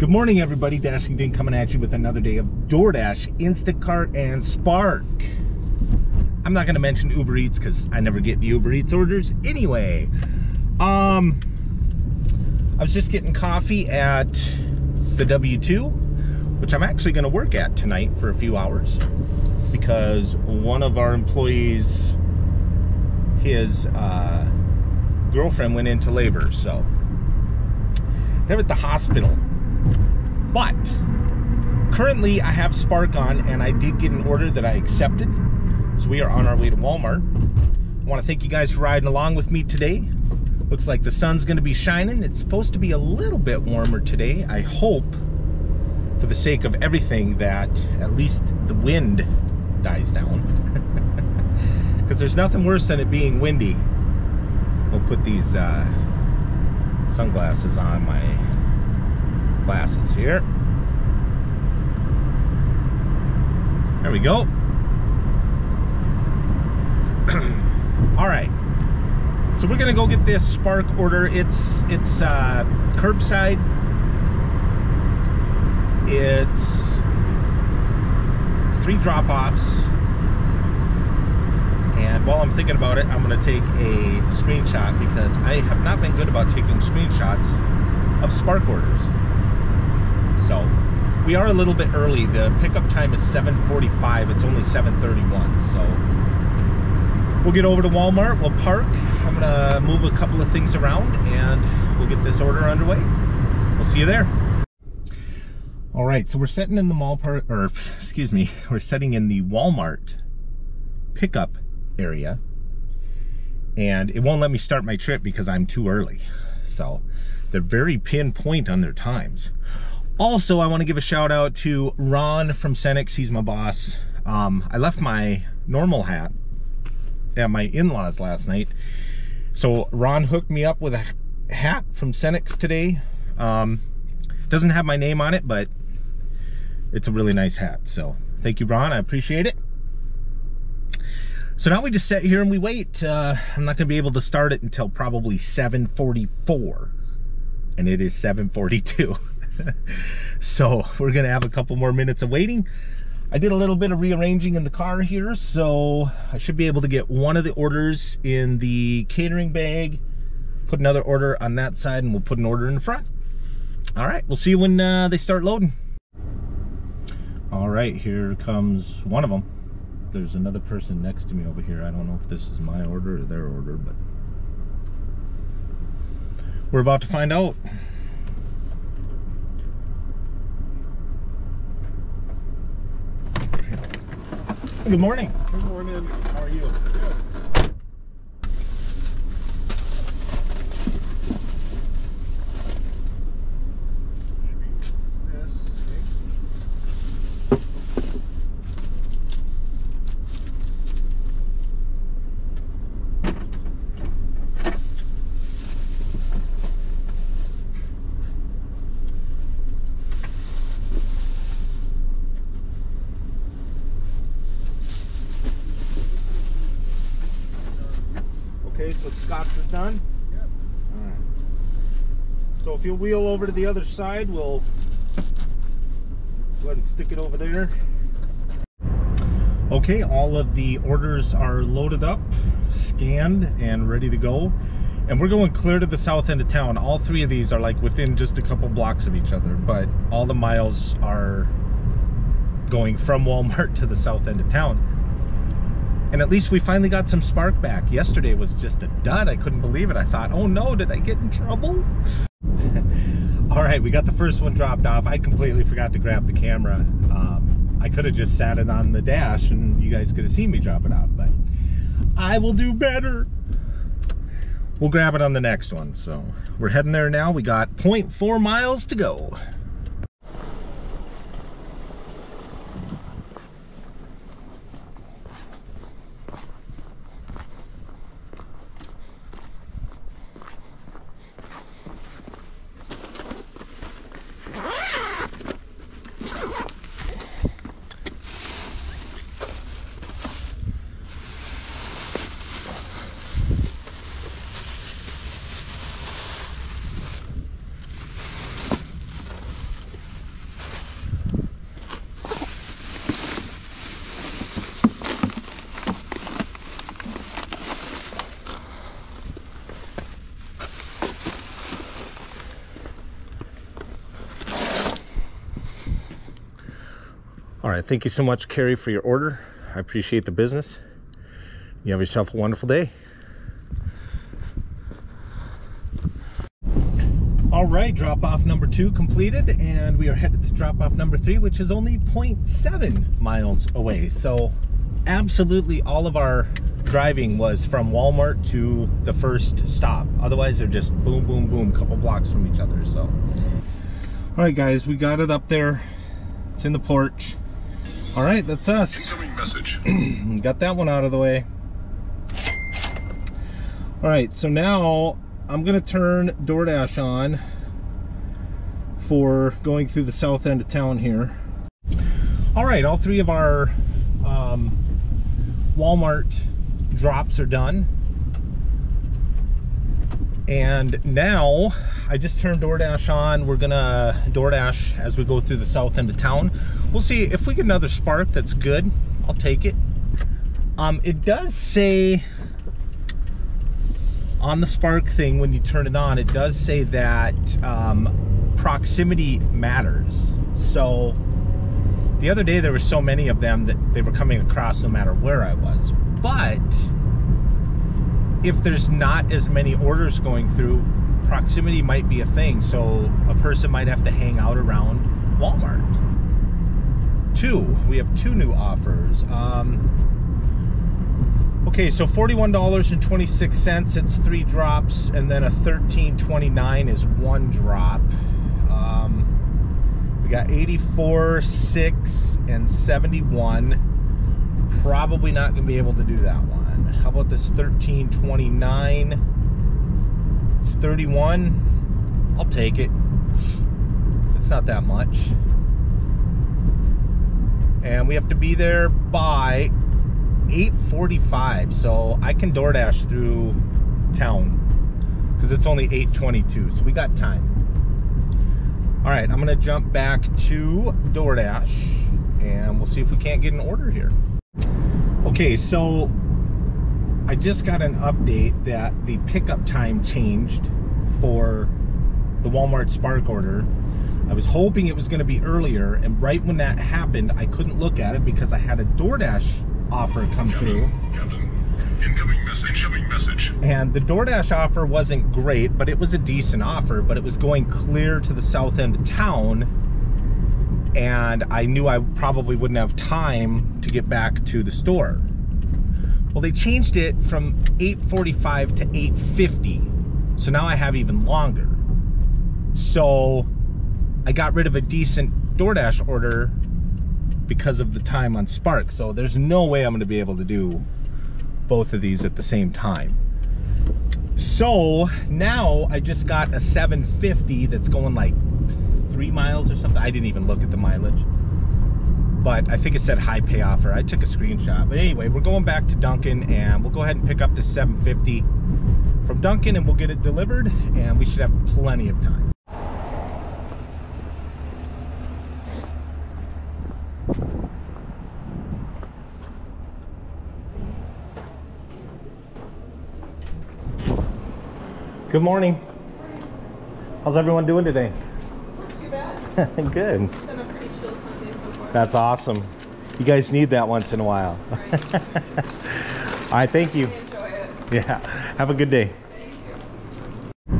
Good morning, everybody. Dashing Dink coming at you with another day of DoorDash, Instacart, and Spark. I'm not going to mention Uber Eats because I never get Uber Eats orders anyway. Um, I was just getting coffee at the W2, which I'm actually going to work at tonight for a few hours because one of our employees, his uh, girlfriend went into labor, so they're at the hospital. But currently I have Spark on and I did get an order that I accepted. So we are on our way to Walmart. I want to thank you guys for riding along with me today. Looks like the sun's going to be shining. It's supposed to be a little bit warmer today. I hope, for the sake of everything, that at least the wind dies down. Because there's nothing worse than it being windy. We'll put these uh, sunglasses on my glasses here. There we go. All right. So we're gonna go get this Spark order. It's it's uh, curbside. It's three drop-offs. And while I'm thinking about it, I'm gonna take a screenshot because I have not been good about taking screenshots of Spark orders. So we are a little bit early. The pickup time is 7.45. It's only 7.31. So we'll get over to Walmart. We'll park. I'm gonna move a couple of things around and we'll get this order underway. We'll see you there. All right, so we're sitting in the mall part, or excuse me, we're sitting in the Walmart pickup area and it won't let me start my trip because I'm too early. So they're very pinpoint on their times. Also, I want to give a shout out to Ron from Cenex. He's my boss. Um, I left my normal hat at my in-laws last night. So Ron hooked me up with a hat from Cenex today. Um, doesn't have my name on it, but it's a really nice hat. So thank you, Ron. I appreciate it. So now we just sit here and we wait. Uh, I'm not gonna be able to start it until probably 7.44 and it is 7.42. so we're gonna have a couple more minutes of waiting. I did a little bit of rearranging in the car here, so I should be able to get one of the orders in the catering bag, put another order on that side, and we'll put an order in the front. All right, we'll see when uh, they start loading. All right, here comes one of them. There's another person next to me over here. I don't know if this is my order or their order, but we're about to find out. Good morning. Good morning. How are you? Good. This. Okay, so Scott's is done. Yep. All right. So if you'll wheel over to the other side, we'll go ahead and stick it over there. Okay, all of the orders are loaded up, scanned, and ready to go. And we're going clear to the south end of town. All three of these are like within just a couple blocks of each other, but all the miles are going from Walmart to the south end of town. And at least we finally got some spark back. Yesterday was just a dud. I couldn't believe it. I thought, oh no, did I get in trouble? All right, we got the first one dropped off. I completely forgot to grab the camera. Um, I could have just sat it on the dash and you guys could have seen me drop it off, but I will do better. We'll grab it on the next one. So we're heading there now. We got 0.4 miles to go. All right. Thank you so much, Carrie, for your order. I appreciate the business. You have yourself a wonderful day. All right, drop off number two completed, and we are headed to drop off number three, which is only 0.7 miles away. So, absolutely all of our driving was from Walmart to the first stop. Otherwise, they're just boom, boom, boom, couple blocks from each other. So, all right, guys, we got it up there. It's in the porch. All right, that's us. Message. got that one out of the way. All right, so now I'm gonna turn DoorDash on for going through the south end of town here. All right, all three of our um, Walmart drops are done. And now I just turned DoorDash on. We're gonna DoorDash as we go through the south end of town. We'll see if we get another spark that's good. I'll take it. Um, it does say on the spark thing when you turn it on, it does say that um, proximity matters. So the other day there were so many of them that they were coming across no matter where I was. But if there's not as many orders going through, proximity might be a thing. So a person might have to hang out around Walmart. Two, we have two new offers. Um, okay, so $41.26, it's three drops, and then a $13.29 is one drop. Um, we got 84, 6, and 71. Probably not going to be able to do that one. How about this 1329? It's 31. I'll take it. It's not that much. And we have to be there by 8:45. So I can DoorDash through town because it's only 8:22. So we got time. All right, I'm gonna jump back to DoorDash and we'll see if we can't get an order here. Okay, so I just got an update that the pickup time changed for the Walmart Spark order. I was hoping it was going to be earlier, and right when that happened, I couldn't look at it because I had a DoorDash offer come through. Captain. Incoming message. Incoming message. And the DoorDash offer wasn't great, but it was a decent offer, but it was going clear to the south end of town. And I knew I probably wouldn't have time to get back to the store. Well, they changed it from 8:45 to 8:50. So now I have even longer. So I got rid of a decent DoorDash order because of the time on Spark. So there's no way I'm going to be able to do both of these at the same time. So now I just got a 750 that's going like three miles or something. I didn't even look at the mileage but I think it said high pay offer. I took a screenshot. But anyway, we're going back to Dunkin' and we'll go ahead and pick up the 750 from Dunkin' and we'll get it delivered and we should have plenty of time. Good morning. How's everyone doing today? Not too bad. Good. It's been a pretty chill Sunday so far. That's awesome. You guys need that once in a while. All right, thank you. Enjoy it. Yeah, have a good day. Yeah, you too.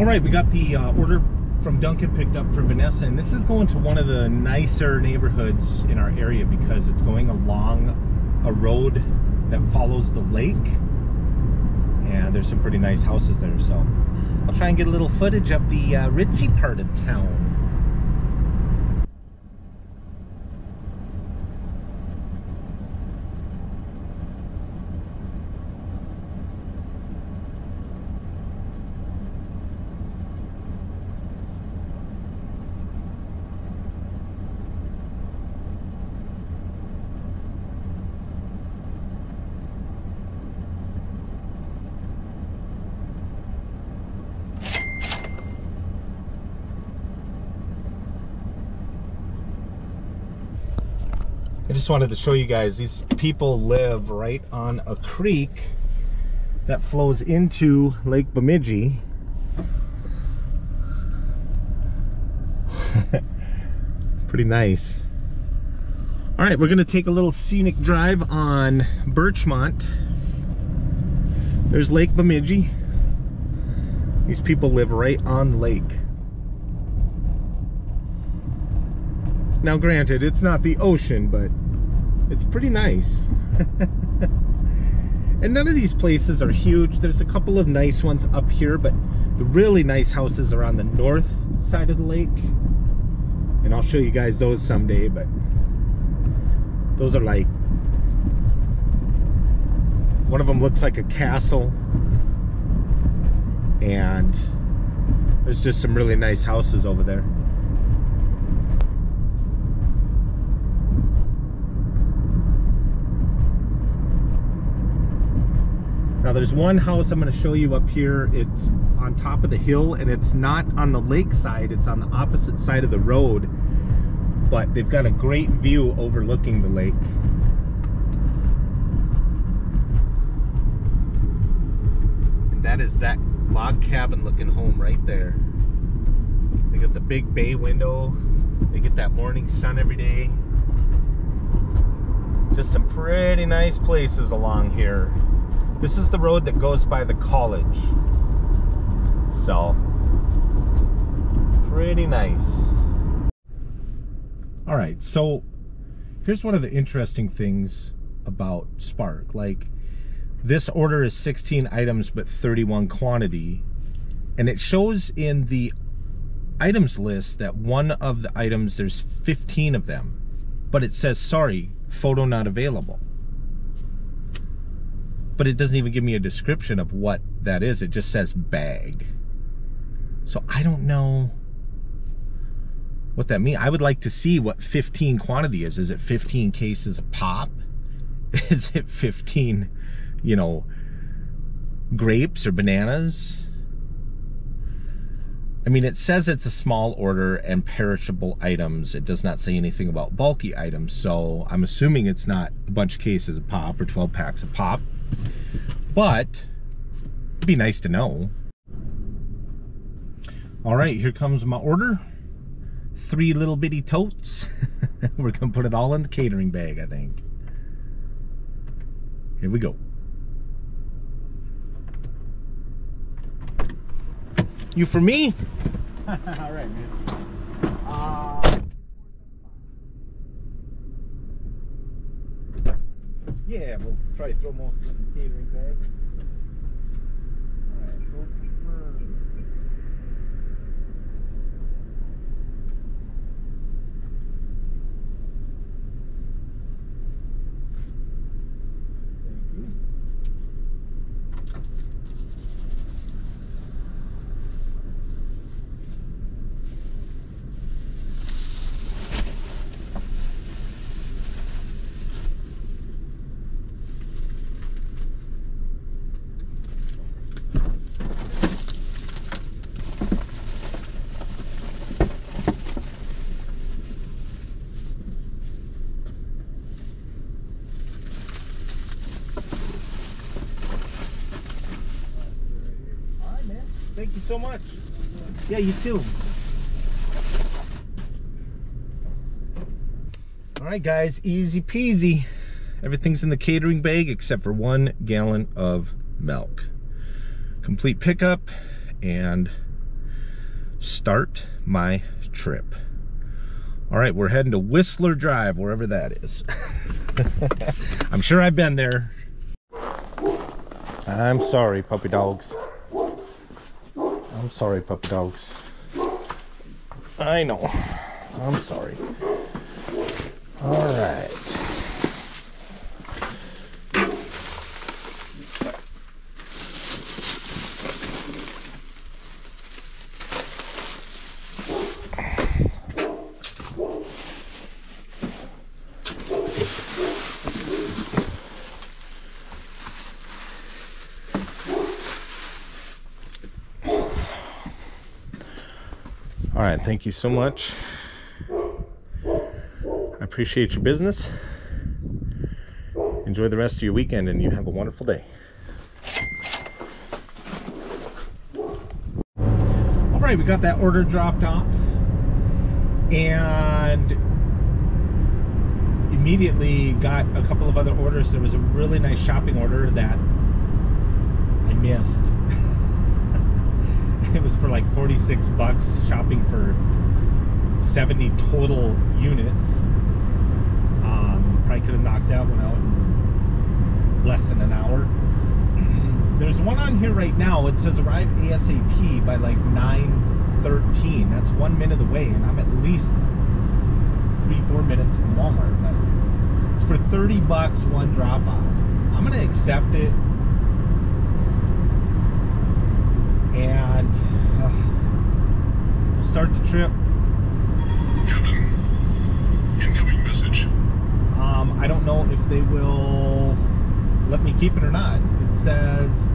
All right, we got the uh, order from Dunkin' picked up for Vanessa, and this is going to one of the nicer neighborhoods in our area because it's going along a road that follows the lake. And there's some pretty nice houses there, so I'll try and get a little footage of the uh, ritzy part of town. Just wanted to show you guys these people live right on a creek that flows into Lake Bemidji. Pretty nice. All right, we're gonna take a little scenic drive on Birchmont. There's Lake Bemidji. These people live right on lake. Now granted, it's not the ocean, but it's pretty nice. and none of these places are huge. There's a couple of nice ones up here, but the really nice houses are on the north side of the lake. And I'll show you guys those someday, but those are like one of them looks like a castle and there's just some really nice houses over there now there's one house I'm going to show you up here. It's on top of the hill and it's not on the lake side it's on the opposite side of the road but they've got a great view overlooking the lake. And that is that log cabin looking home right there. They got the big bay window. They get that morning sun every day. Just some pretty nice places along here this is the road that goes by the college. So pretty nice. All right so here's one of the interesting things about spark. Like this order is 16 items but 31 quantity. And it shows in the items list that one of the items there's 15 of them. But it says sorry photo not available but it doesn't even give me a description of what that is it just says bag so I don't know what that means I would like to see what 15 quantity is is it 15 cases of pop is it 15 you know, grapes or bananas. I mean, it says it's a small order and perishable items. It does not say anything about bulky items. So I'm assuming it's not a bunch of cases of pop or 12 packs of pop. But it'd be nice to know. All right, here comes my order. Three little bitty totes. We're to put it all in the catering bag, I think. Here we go. You for me? All right, man. Uh, Yeah, we'll try to throw most of the catering bag. all right, go confirm. Thank you. All right, man. Thank you so much. Yeah, you too. All right, guys, easy peasy. Everything's in the catering bag except for one gallon of milk. Complete pickup and start my trip. All right, we're heading to Whistler Drive, wherever that is. I'm sure I've been there. I'm sorry, puppy dogs. I'm sorry, puppy dogs. I know. I'm sorry. All right. All right, thank you so much. I appreciate your business. Enjoy the rest of your weekend and you have a wonderful day. All right, we got that order dropped off. And immediately got a couple of other orders. There was a really nice shopping order that I missed. it was for like 46 bucks shopping for 70 total units. Um, probably could have knocked that one out in less than an hour. There's one on here right now. It says arrive ASAP by like 9:13. That's one minute away, and I'm at least three, four minutes from Walmart. But it's for 30 bucks, one drop off. I'm gonna accept it. And uh, we'll start the trip. Captain, incoming message. Um, I don't know if they will let me keep it or not. It says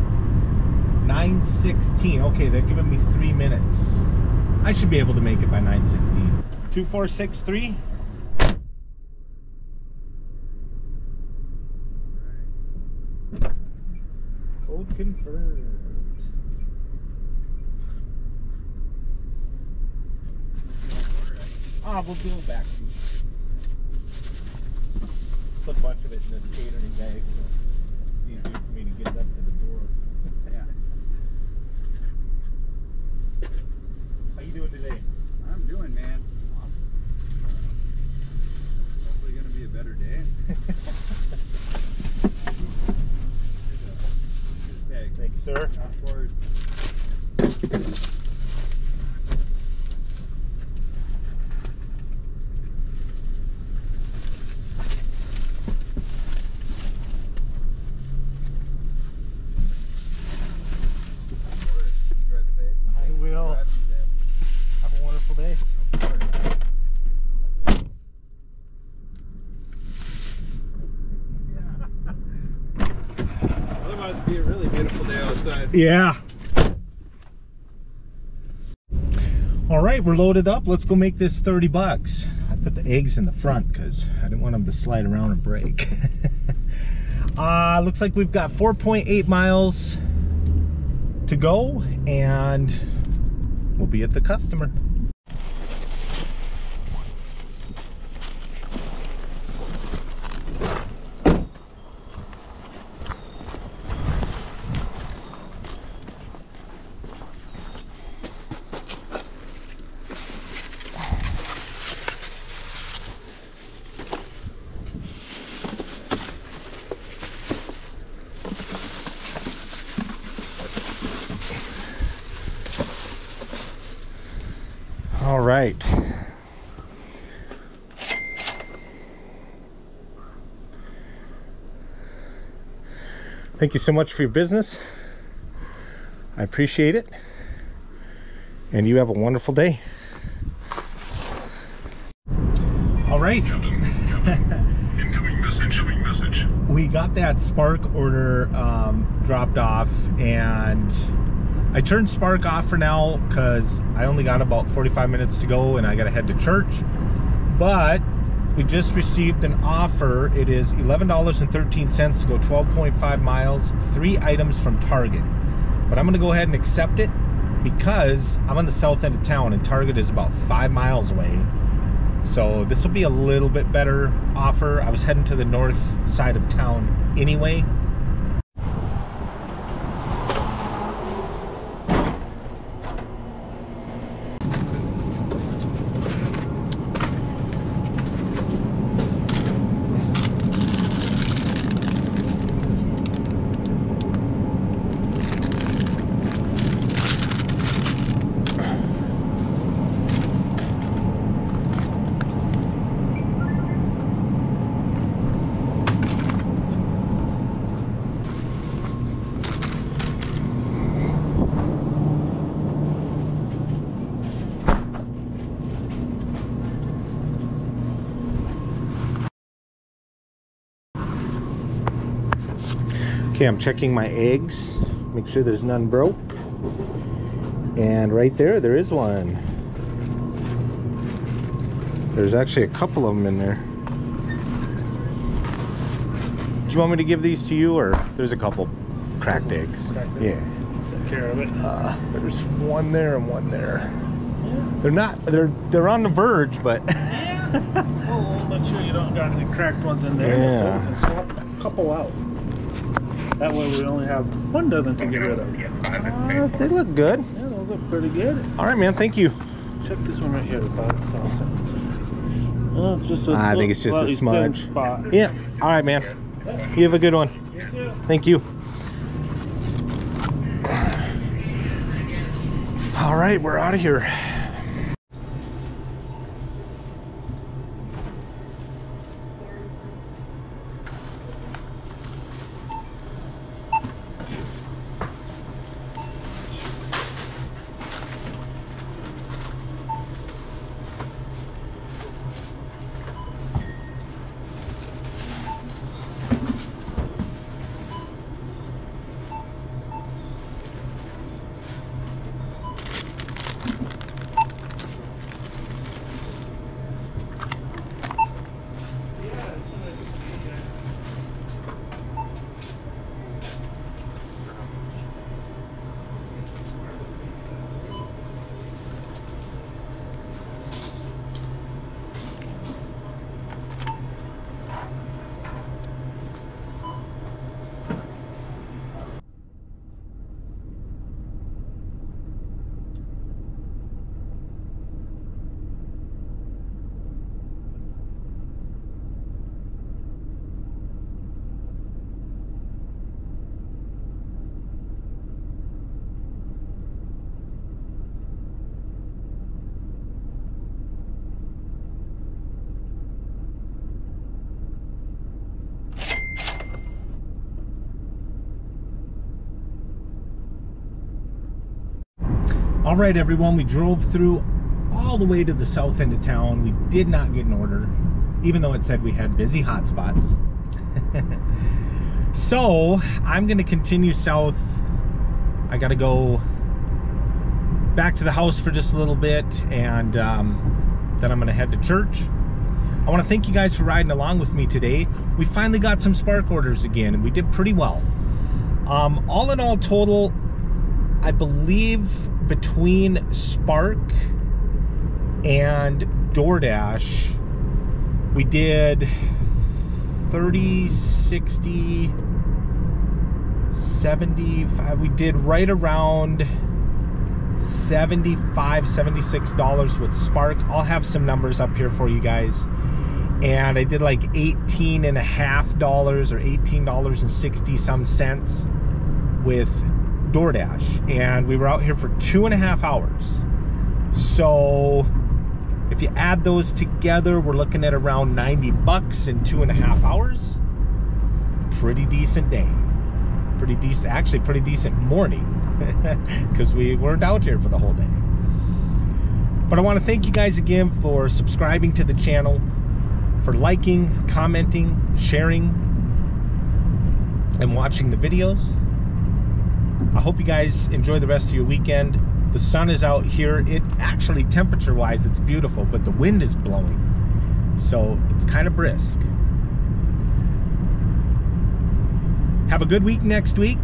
916. Okay, they're giving me three minutes. I should be able to make it by 916. 2463. Code confirmed. Ah, we'll do it back. Put a bunch of it in this catering bag, so it's easier for me to get up to the door. Yeah. How you doing today? I'm doing, man. Awesome. Hopefully gonna be a better day. Here's a, here's a. Thank you, sir. Passport. Drive safe. I will. Drive safe. Have a wonderful day. Otherwise, it'd be a really beautiful day outside. Yeah. All right, we're loaded up. Let's go make this 30 bucks. I put the eggs in the front because I didn't want them to slide around and break. uh, looks like we've got 4.8 miles to go and we'll be at the customer. All right. Thank you so much for your business. I appreciate it. And you have a wonderful day. All right. Captain, Captain, incoming message. Incoming message. we got that spark order um, dropped off and i turned spark off for now because i only got about 45 minutes to go and i gotta head to church but we just received an offer it is $11.13 to go 12.5 miles three items from target but i'm gonna go ahead and accept it because i'm on the south end of town and target is about five miles away so this will be a little bit better offer. I was heading to the north side of town anyway. Okay, I'm checking my eggs. Make sure there's none broke. And right there, there is one. There's actually a couple of them in there. Do you want me to give these to you, or there's a couple cracked eggs? Cracked. Yeah. Take care of it. Uh, there's one there and one there. They're not. They're they're on the verge, but oh, make sure you don't got any cracked ones in there. Yeah. So we can swap a couple out. That way we only have one dozen to get rid of. Uh, they look good. Yeah, those look pretty good. All right, man. Thank you. Check this one right here. Oh, it's just a I think it's just a smudge. Spot. Yeah. All right, man. You have a good one. Thank you. All right, we're out of here. All right, everyone, we drove through all the way to the south end of town. We did not get an order, even though it said we had busy hotspots. so I'm going to continue south. I got to go back to the house for just a little bit, and um, then I'm going to head to church. I want to thank you guys for riding along with me today. We finally got some spark orders again, and we did pretty well. Um, all in all, total, I believe between Spark and DoorDash, we did 30, 60, 75. We did right around 75, 76 dollars with Spark. I'll have some numbers up here for you guys. And I did like 18 and a half dollars or 18 dollars and 60 some cents with DoorDash, and we were out here for two and a half hours. So if you add those together, we're looking at around 90 bucks in two and a half hours. Pretty decent day. Pretty decent, actually, pretty decent morning because we weren't out here for the whole day. But I want to thank you guys again for subscribing to the channel, for liking, commenting, sharing, and watching the videos. I hope you guys enjoy the rest of your weekend. The sun is out here. It actually, temperature wise, it's beautiful, but the wind is blowing. So it's kind of brisk. Have a good week next week.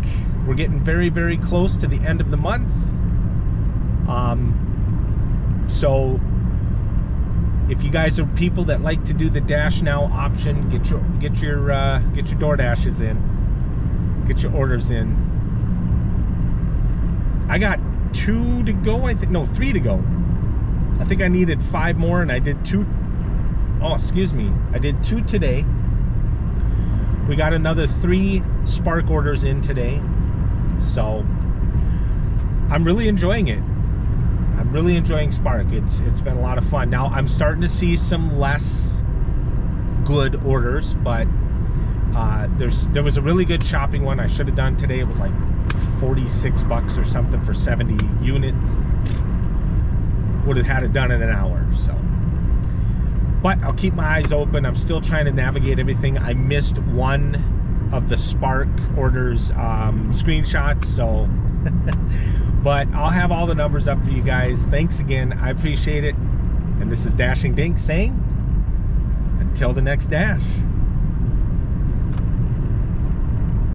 We're getting very, very close to the end of the month. Um, so if you guys are people that like to do the dash now option, get your get your uh, get your door dashes in, get your orders in. I got two to go. I think no, three to go. I think I needed five more, and I did two. Oh, excuse me. I did two today. We got another three Spark orders in today, so I'm really enjoying it. I'm really enjoying Spark. It's it's been a lot of fun. Now I'm starting to see some less good orders, but uh, there's there was a really good shopping one I should have done today. It was like 46 bucks or something for 70 units. Would have had it done in an hour. So, but I'll keep my eyes open. I'm still trying to navigate everything. I missed one of the Spark orders um, screenshots, so. but I'll have all the numbers up for you guys. Thanks again. I appreciate it. And this is Dashing Dink saying, until the next dash.